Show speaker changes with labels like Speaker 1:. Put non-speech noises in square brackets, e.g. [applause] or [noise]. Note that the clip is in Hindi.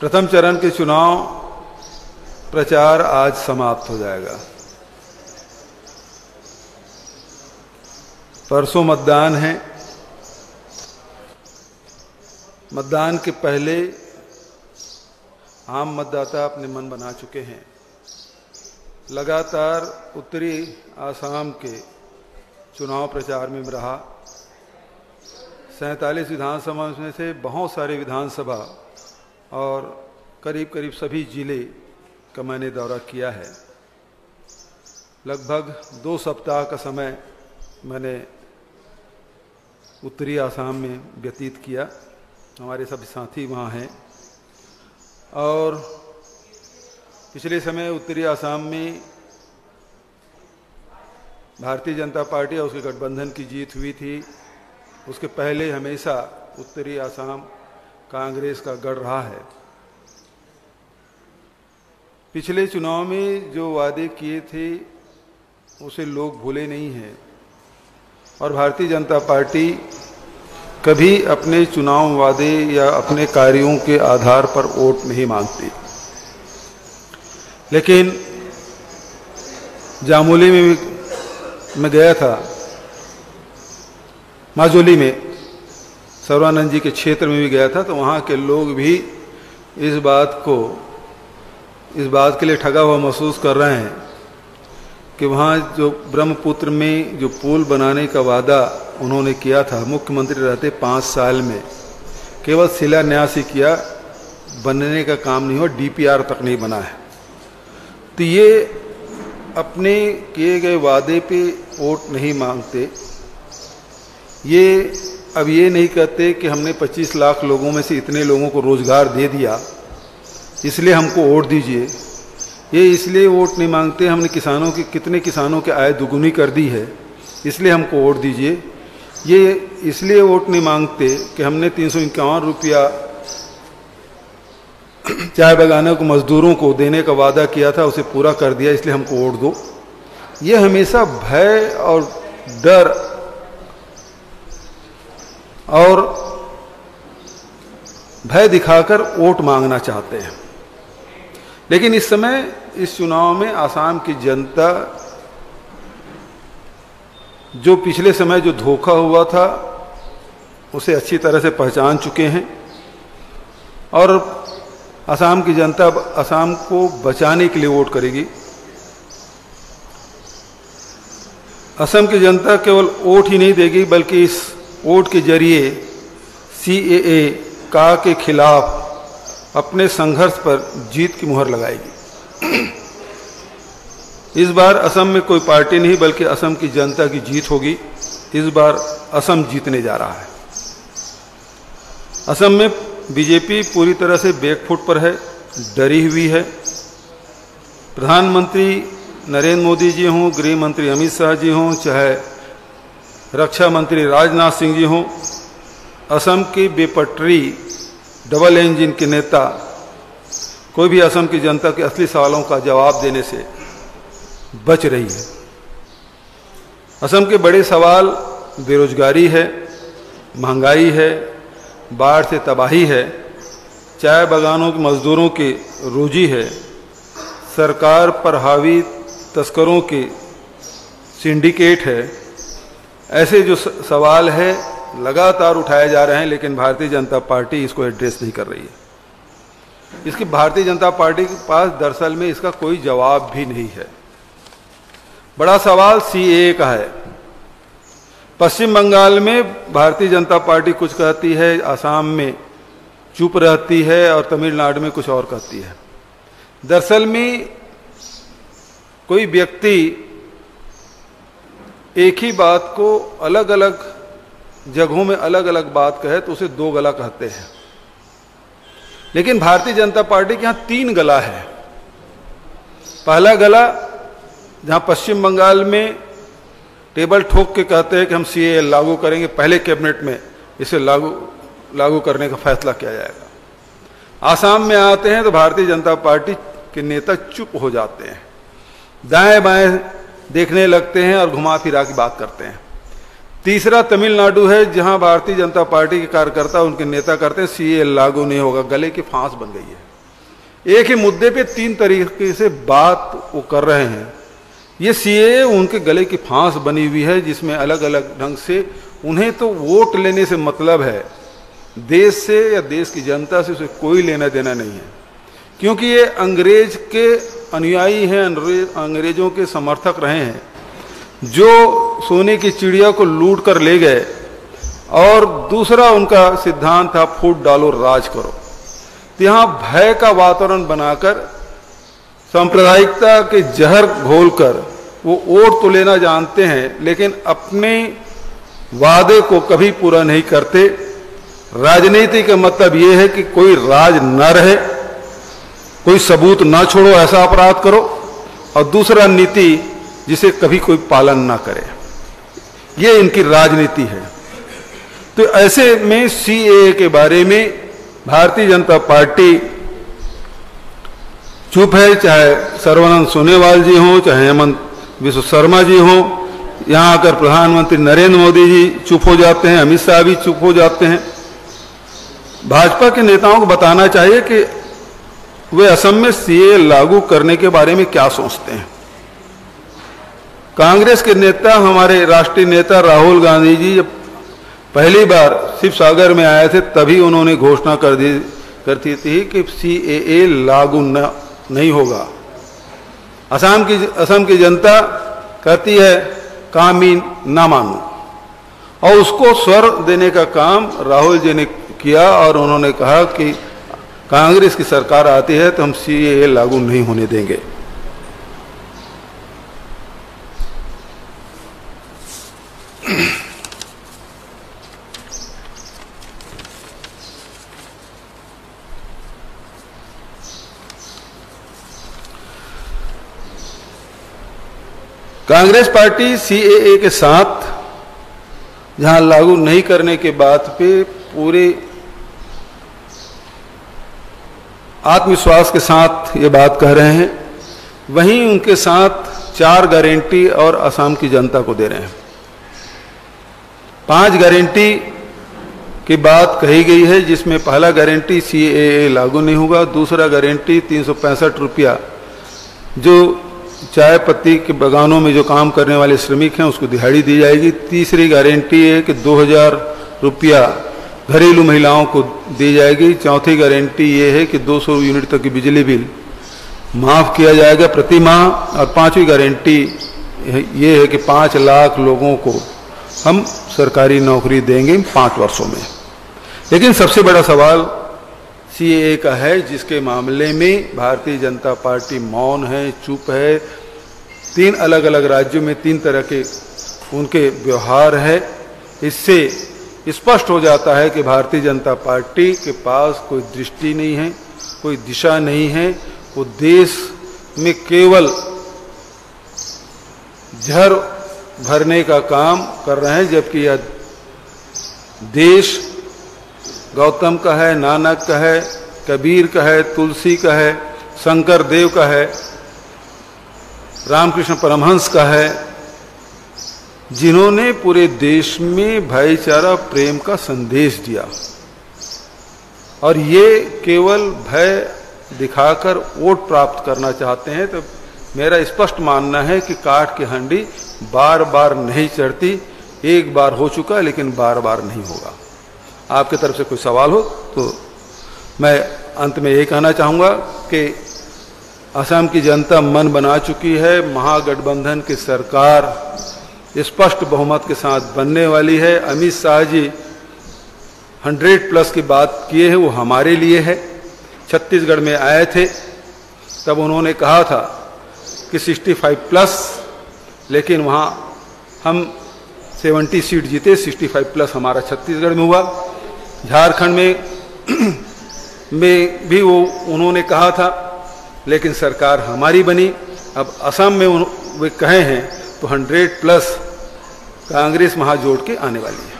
Speaker 1: प्रथम चरण के चुनाव प्रचार आज समाप्त हो जाएगा। परसों मतदान है। मतदान के पहले आम मतदाता अपने मन बना चुके हैं। लगातार उत्तरी आसाम के चुनाव प्रचार में रहा। सैंतालीस विधानसभा में से बहुत सारे विधानसभा और करीब करीब सभी ज़िले का मैंने दौरा किया है। लगभग दो सप्ताह का समय मैंने उत्तरी आसाम में व्यतीत किया। हमारे सभी साथी वहाँ हैं। और पिछले समय उत्तरी आसाम में भारतीय जनता पार्टी और उसके गठबंधन की जीत हुई थी। उसके पहले हमेशा उत्तरी आसाम कांग्रेस का गढ़ रहा है। पिछले चुनाव में जो वादे किए थे, उसे लोग भूले नहीं हैं। और भारतीय जनता पार्टी कभी अपने चुनाव वादे या अपने कार्यों के आधार पर वोट नहीं मांगती। लेकिन जामोली में मैं गया था, माजोली में। सर्वानंद जी के क्षेत्र में भी गया था तो वहाँ के लोग भी इस बात को, इस बात के लिए ठगा हुआ महसूस कर रहे हैं कि वहाँ जो ब्रह्मपुत्र में जो पुल बनाने का वादा उन्होंने किया था, मुख्यमंत्री रहते पाँच साल में, केवल शिलान्यास ही किया, बनने का काम नहीं हुआ, डीपीआर तक नहीं बना है। तो ये अपने किए गए वादे पे वोट नहीं मांगते, ये अब ये नहीं कहते कि हमने 25 लाख लोगों में से इतने लोगों को रोज़गार दे दिया, इसलिए हमको वोट दीजिए। ये इसलिए वोट नहीं मांगते, हमने किसानों की, कितने किसानों की आय दुगुनी कर दी है, इसलिए हमको वोट दीजिए। ये इसलिए वोट नहीं मांगते कि हमने तीन सौ इक्यावन रुपया चाय बगानों को, मजदूरों को देने का वादा किया था, उसे पूरा कर दिया, इसलिए हमको वोट दो। ये हमेशा भय और डर और भय दिखाकर वोट मांगना चाहते हैं। लेकिन इस समय, इस चुनाव में आसाम की जनता, जो पिछले समय जो धोखा हुआ था, उसे अच्छी तरह से पहचान चुके हैं। और असम की जनता अब असम को बचाने के लिए वोट करेगी। असम की जनता केवल वोट ही नहीं देगी, बल्कि इस वोट के ज़रिए सी ए का के खिलाफ अपने संघर्ष पर जीत की मुहर लगाएगी। इस बार असम में कोई पार्टी नहीं, बल्कि असम की जनता की जीत होगी। इस बार असम जीतने जा रहा है। असम में बीजेपी पूरी तरह से बैकफुट पर है, डरी हुई है। प्रधानमंत्री नरेंद्र मोदी जी हों गृह मंत्री अमित शाह जी हों, चाहे रक्षा मंत्री राजनाथ सिंह जी हों, असम की बेपटरी डबल इंजन के नेता, कोई भी असम की जनता के असली सवालों का जवाब देने से बच रही है। असम के बड़े सवाल, बेरोजगारी है, महँगाई है, बाढ़ से तबाही है, चाय बागानों के मजदूरों की रोजी है, सरकार पर हावी तस्करों के सिंडिकेट है ऐसे जो सवाल है, लगातार उठाए जा रहे हैं, लेकिन भारतीय जनता पार्टी इसको एड्रेस नहीं कर रही है। इसकी भारतीय जनता पार्टी के पास दरअसल में इसका कोई जवाब भी नहीं है। बड़ा सवाल सीए का है। पश्चिम बंगाल में भारतीय जनता पार्टी कुछ कहती है, आसाम में चुप रहती है और तमिलनाडु में कुछ और कहती है। दरअसल में कोई व्यक्ति एक ही बात को अलग अलग जगहों में अलग अलग बात कहे तो उसे दो गला कहते हैं। लेकिन भारतीय जनता पार्टी के यहाँ तीन गला है। पहला गला, जहाँ पश्चिम बंगाल में टेबल ठोक के कहते हैं कि हम सी लागू करेंगे, पहले कैबिनेट में इसे लागू लागू करने का फैसला किया जाएगा। आसाम में आते हैं तो भारतीय जनता पार्टी के नेता चुप हो जाते हैं। दाएँ बाएँ देखने लगते हैं और घुमा फिरा की बात करते हैं। तीसरा तमिलनाडु है, जहाँ भारतीय जनता पार्टी के कार्यकर्ता, उनके नेता करते हैं, सीए लागू नहीं होगा, गले की फांस बन गई है। एक ही मुद्दे पे तीन तरीके से बात वो कर रहे हैं। ये सीए, उनके गले की फांस बनी हुई है, जिसमें अलग अलग ढंग से उन्हें तो वोट लेने से मतलब है। देश से या देश की जनता से उसे कोई लेना देना नहीं है। क्योंकि ये अंग्रेज़ के अनुयायी हैं अंग्रेज़ों के समर्थक रहे हैं, जो सोने की चिड़िया को लूट कर ले गए और दूसरा उनका सिद्धांत था, फूट डालो, राज करो। तो यहाँ भय का वातावरण बनाकर, सांप्रदायिकता के जहर घोलकर, वो वोट तो लेना जानते हैं, लेकिन अपने वादे को कभी पूरा नहीं करते। राजनीति का मतलब यह है कि कोई राज न रहे। कोई सबूत ना छोड़ो, ऐसा अपराध करो। और दूसरा नीति जिसे कभी कोई पालन ना करे। ये इनकी राजनीति है। तो ऐसे में सी के बारे में भारतीय जनता पार्टी चुप है, चाहे सर्वानंद सोनेवाल जी हों, चाहे हेमंत विश्व शर्मा जी हों, यहाँ आकर प्रधानमंत्री नरेंद्र मोदी जी चुप हो जाते हैं, अमित शाह भी चुप हो जाते हैं। भाजपा के नेताओं को बताना चाहिए कि वे असम में सीए लागू करने के बारे में क्या सोचते हैं? कांग्रेस के नेता हमारे राष्ट्रीय नेता राहुल गांधी जी जब पहली बार शिव सागर में आए थे तभी उन्होंने घोषणा कर दी करती थी कि CAA लागू न, नहीं होगा। असम की असम की जनता कहती है कामीन ना मानू। और उसको स्वर देने का काम राहुल जी ने किया और उन्होंने कहा कि कांग्रेस की सरकार आती है तो हम सीएए लागू नहीं होने देंगे। कांग्रेस पार्टी सीएए के साथ जहाँ लागू नहीं करने के बात पे पूरे आत्मविश्वास के साथ ये बात कह रहे हैं। वहीं उनके साथ चार गारंटी और असम की जनता को दे रहे हैं। पाँच गारंटी की बात कही गई है, जिसमें पहला गारंटी सीएए लागू नहीं होगा। दूसरा गारंटी तीन सौ पैंसठ रुपया, जो चाय पत्ती के बगानों में जो काम करने वाले श्रमिक हैं, उसको दिहाड़ी दी जाएगी। तीसरी गारंटी है कि 2000 रुपया घरेलू महिलाओं को दी जाएगी। चौथी गारंटी ये है कि 200 यूनिट तक की बिजली बिल माफ़ किया जाएगा। प्रति माह और पांचवी गारंटी ये है कि पाँच लाख लोगों को हम सरकारी नौकरी देंगे पाँच वर्षों में। लेकिन सबसे बड़ा सवाल सीए का है, जिसके मामले में भारतीय जनता पार्टी मौन है, चुप है। तीन अलग अलग राज्यों में तीन तरह के उनके व्यवहार है। इससे स्पष्ट हो जाता है कि भारतीय जनता पार्टी के पास कोई दृष्टि नहीं है, कोई दिशा नहीं है। वो देश में केवल जहर भरने का काम कर रहे हैं, जबकि यह देश गौतम का है, नानक का है, कबीर का है, तुलसी का है, शंकर देव का है, रामकृष्ण परमहंस का है। जिन्होंने पूरे देश में भाईचारा, प्रेम का संदेश दिया। और ये केवल भय दिखाकर वोट प्राप्त करना चाहते हैं तो मेरा स्पष्ट मानना है कि काठ की हंडी बार बार नहीं चढ़ती। एक बार हो चुका लेकिन बार बार नहीं होगा। आपके तरफ़ से कोई सवाल हो तो मैं अंत में ये कहना चाहूँगा कि असम की जनता मन बना चुकी है। महागठबंधन की सरकार स्पष्ट बहुमत के साथ बनने वाली है। अमित शाह जी 100 प्लस की बात किए हैं, वो हमारे लिए है। छत्तीसगढ़ में आए थे, तब उन्होंने कहा था कि 65 प्लस, लेकिन वहाँ हम 70 सीट जीते 65 प्लस हमारा छत्तीसगढ़ में हुआ। झारखंड में [clears throat] में भी वो, उन्होंने कहा था, लेकिन सरकार हमारी बनी। अब असम में वे कहे हैं तो 100 प्लस कांग्रेस महाजोट के आने वाली है।